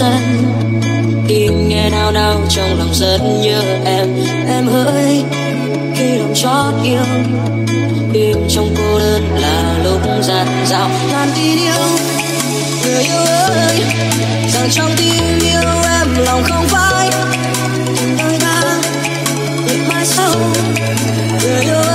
gian tim nghe nao nao trong lòng rất nhớ em. Em hỡi, khi lòng chót yêu tim trong cô đơn là lúc dạt dạo ngàn tin yêu, người yêu ơi, rằng trong tim yêu em lòng không phải nơi ta mãi sau, người yêu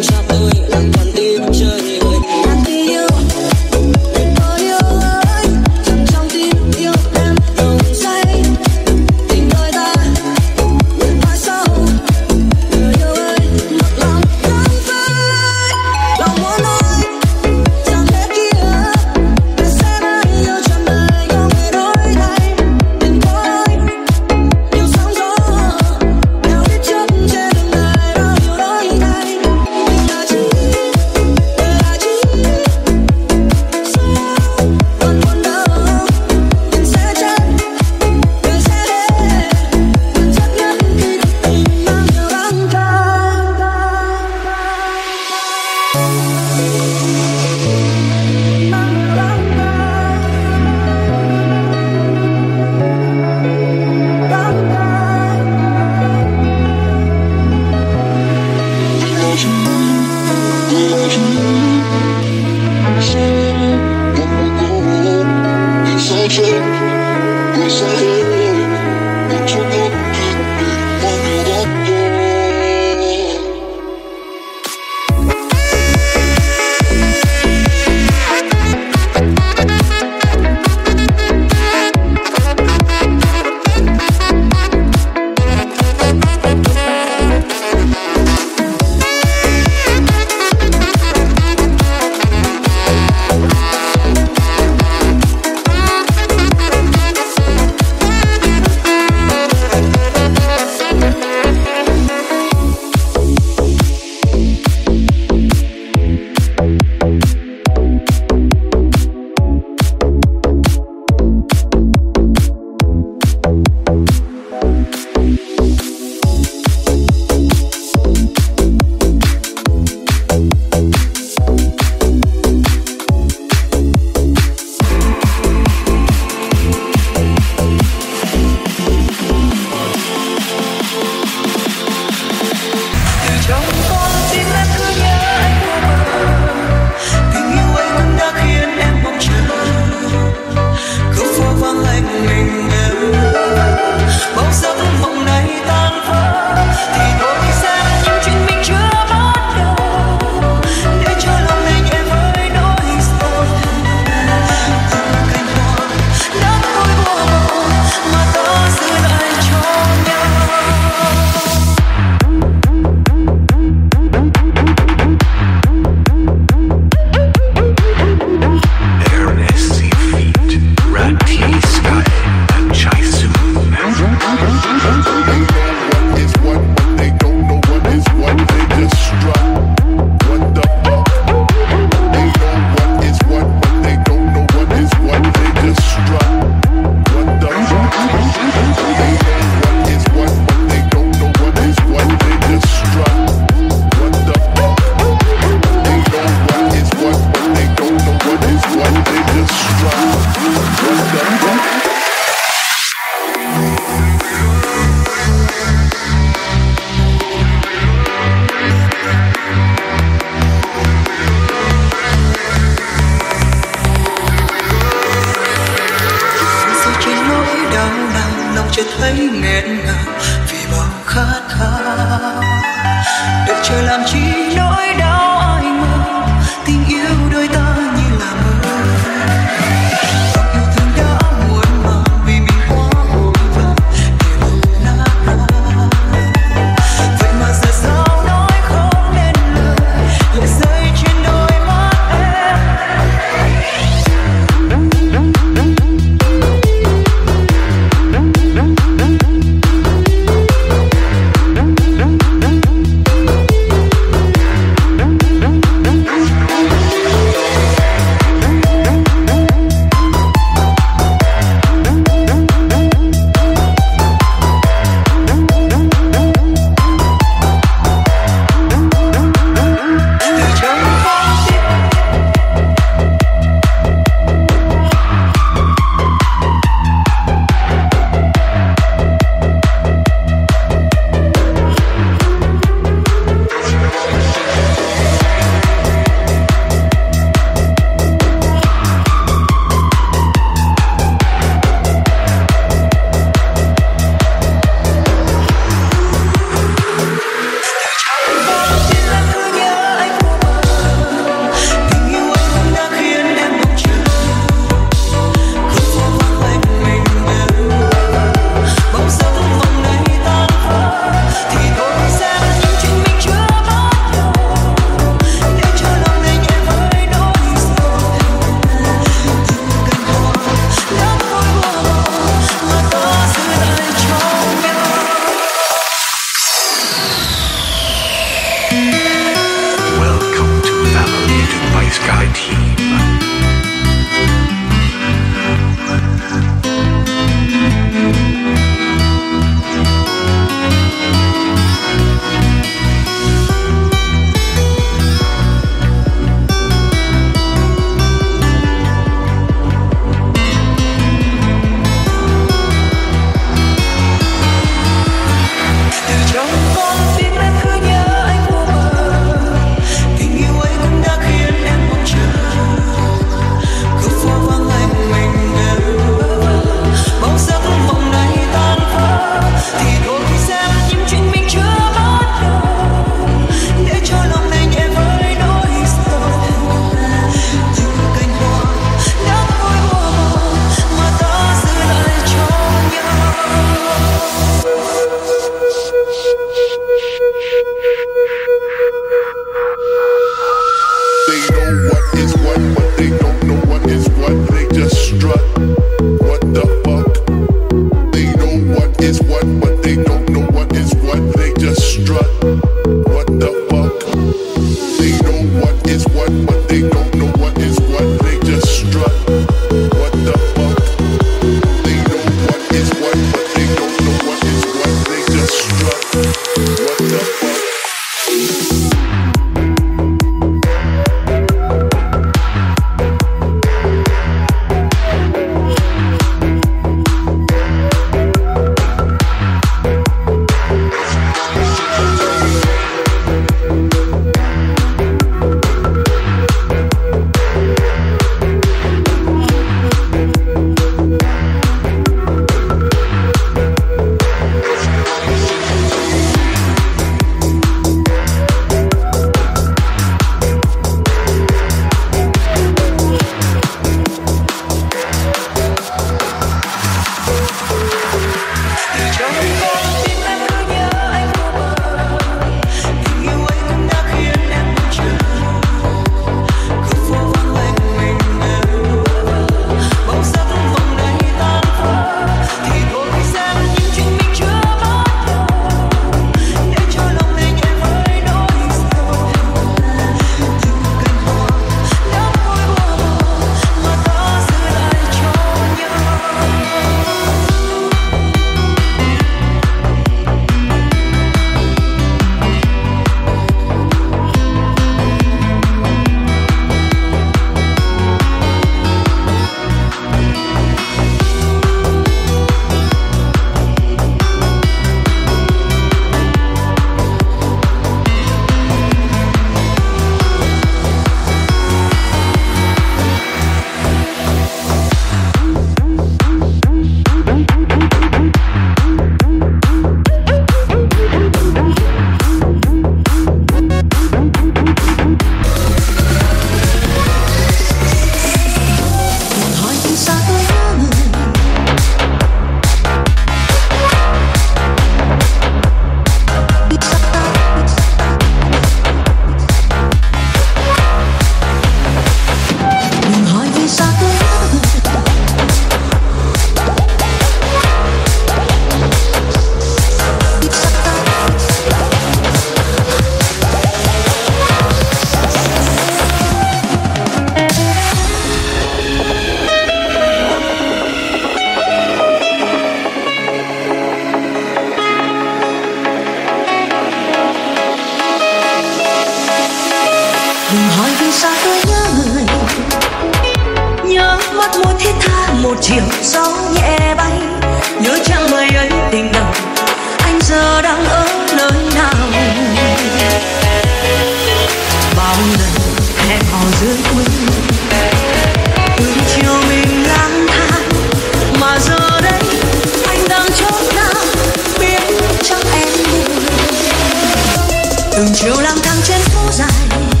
mình bên nhau phố dài.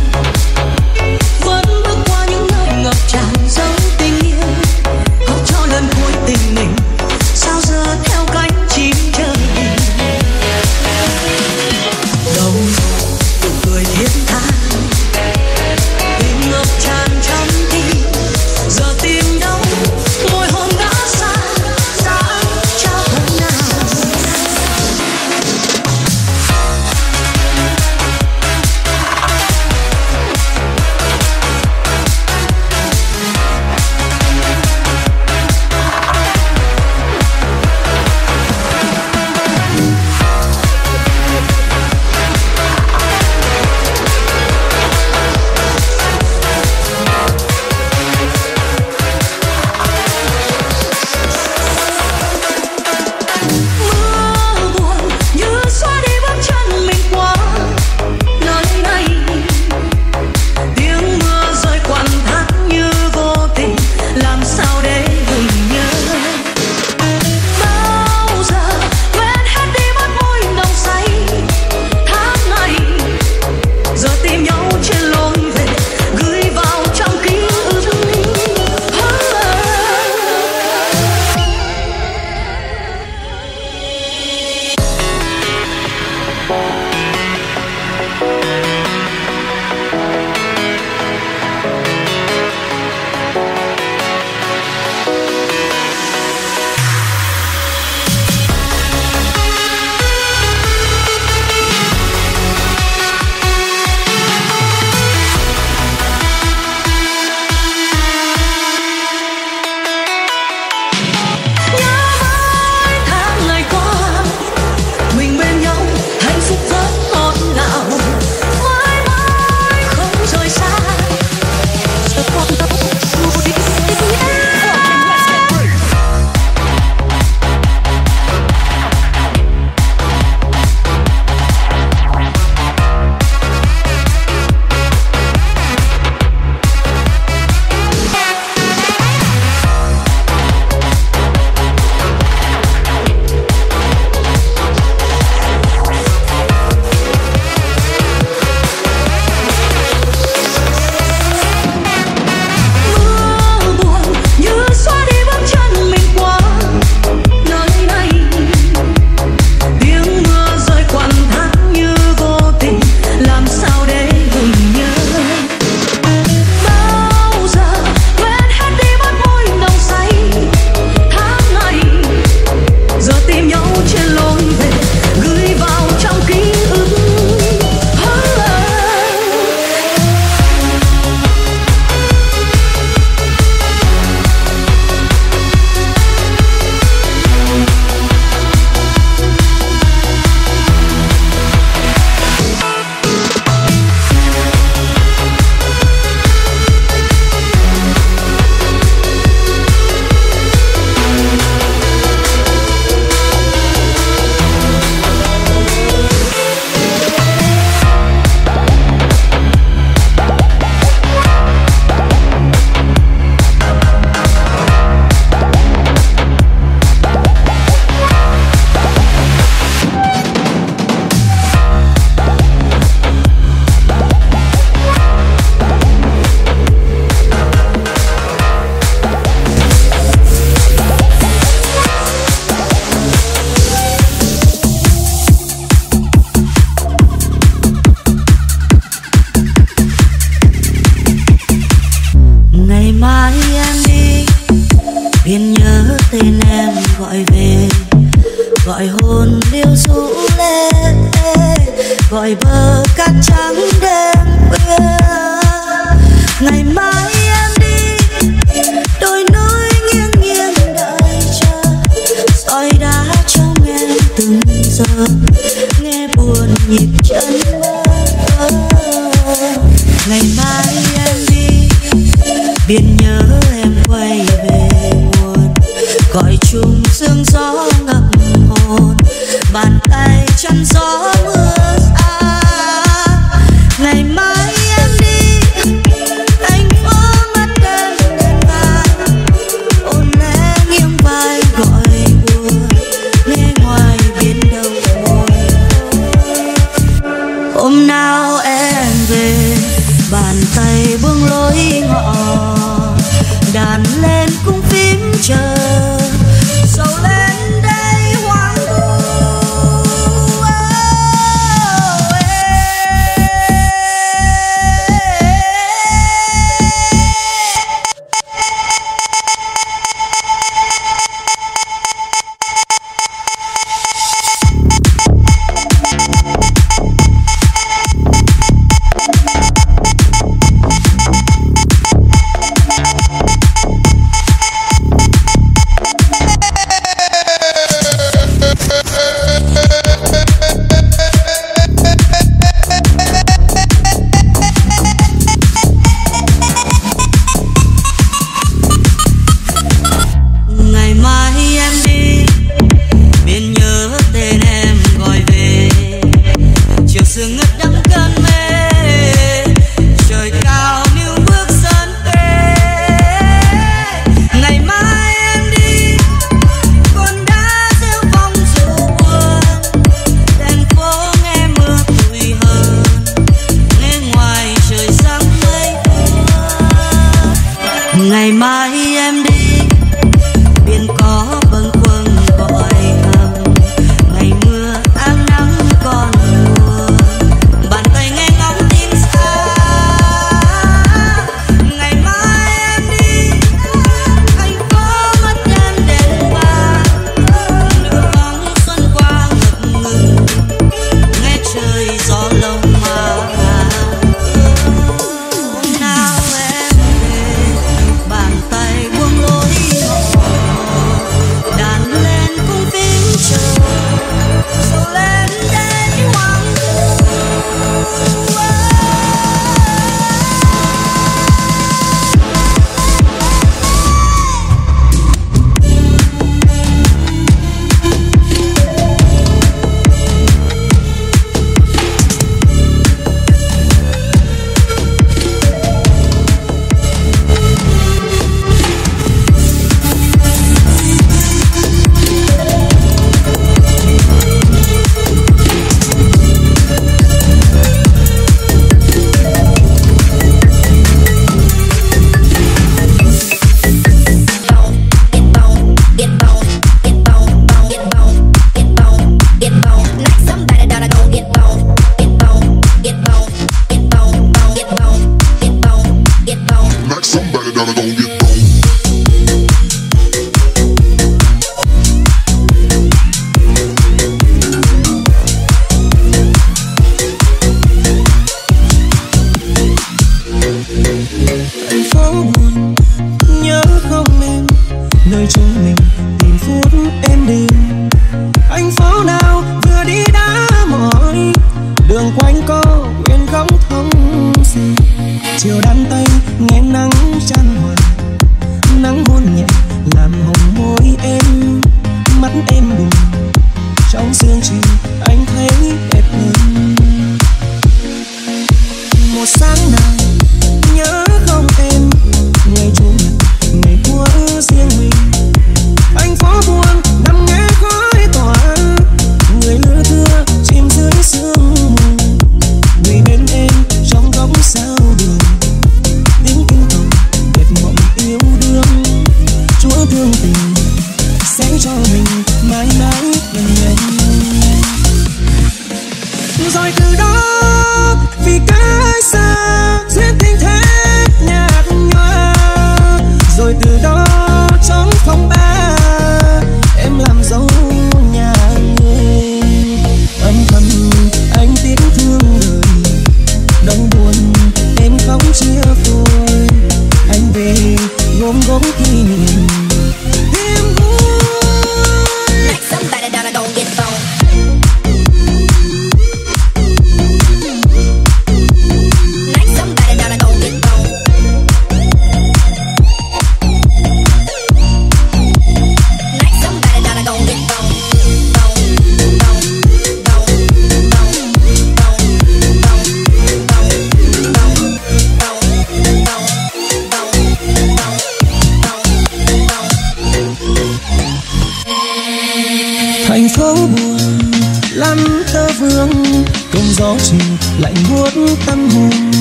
Lạnh buốt tâm hồn.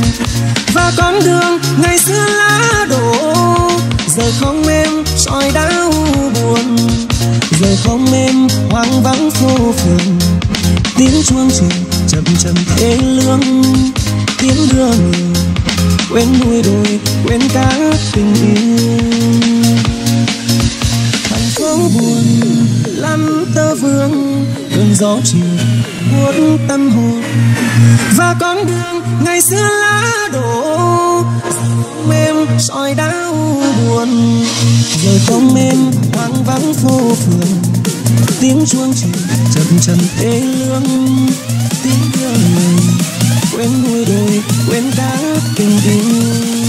Và con đường ngày xưa lá đổ, giờ không em soi đau buồn. Giờ không em hoang vắng phố phường tiếng chuông chiều chậm chậm thế lương. Tiếng đưa người, quên nuôi đồi quên cả tình yêu. Thành phố buồn lắm tơ vương, cơn gió chiều buốt tâm hồn và con đường ngày xưa lá đổ không em soi đau buồn. Giờ không em hoang vắng phố phường tiếng chuông chỉ chậm chậm tê lương. Tiếng thương quên núi đồi quên cả tình yêu.